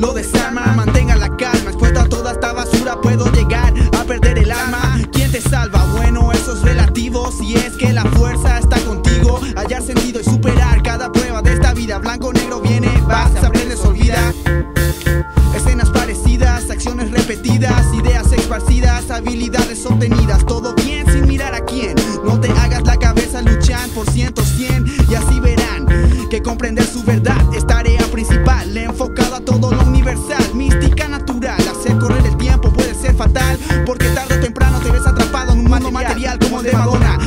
lo desarma Mantenga la calma, expuesta a toda esta basura Puedo llegar a perder el alma. ¿Quién te salva? Bueno, eso es relativo. Si es que la fuerza está contigo Hallar sentido y superar cada prueba de esta vida. Blanco, negro, viene, vas, a aprendes, olvida. Escenas parecidas, acciones repetidas Ideas esparcidas, habilidades obtenidas. Todo bien sin mirar a quién. No te hagas la cabeza, luchan por ciento, cien. Y así verán que comprender su verdad Enfocado a todo lo universal, mística natural. Hacer correr el tiempo puede ser fatal. Porque tarde o temprano te ves atrapado en un mundo material como el de Madonna.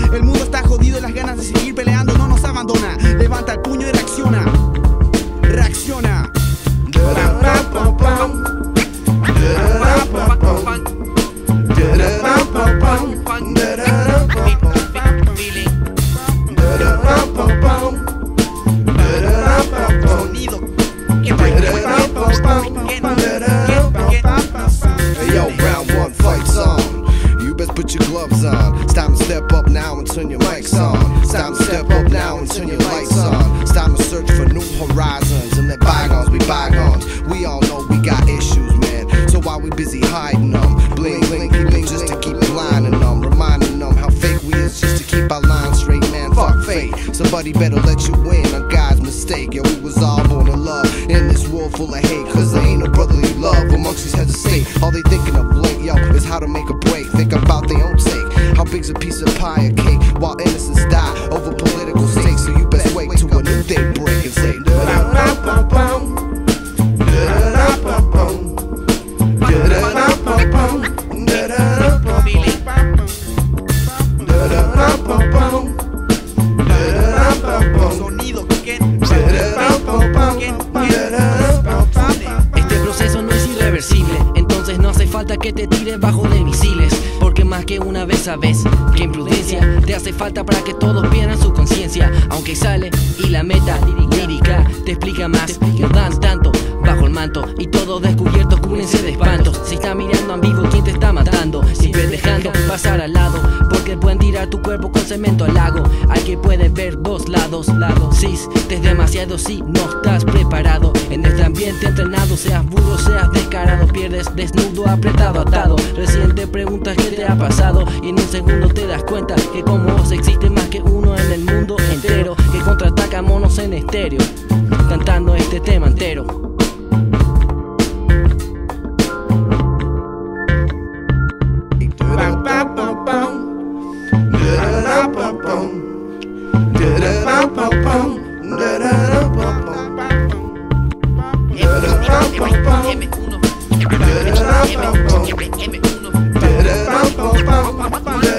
Hey yo, round one, fights on. You best put your gloves on. It's time to step up now and turn your mics on. It's time to step up now and turn your lights on. It's time to search for new horizons and let bygones be bygones. We all know we got issues, man. So why we busy hiding them? Bling, bling, bling, just to keep blinding them. Reminding them how fake we is just to keep our lines straight, man. Fuck fate. Somebody better let you win on God's mistake. Yeah, we was all born in love full of hate. Cause there ain't no brotherly love amongst these heads of state. All they thinking of late, yo, is how to make a break. Think about their own sake. How big's a piece of pie or cake while innocents die over political stakes? So you best wait till a new day break and say, que te tires bajo de misiles. Porque más que una vez sabes que imprudencia te hace falta para que todos pierdan su conciencia. Aunque sale y la meta lírica te explica más, no dan tanto bajo el manto y todos descubiertos cúbrense de espantos. Si está mirando ambiguo, ¿quién te está matando? Siempre dejando pasar al lado, porque pueden tirar tu cuerpo con cemento al lago. Hay que puede ver dos lados, lados. Si es demasiado si no estás preparado. En ambiente entrenado, seas burro, seas descarado, pierdes desnudo, apretado, atado. Recién te preguntas qué te ha pasado y en un segundo te das cuenta que como vos existe más que uno en el mundo entero que contraataca monos en estéreo, cantando este tema entero. Da-da-da-bum-bum.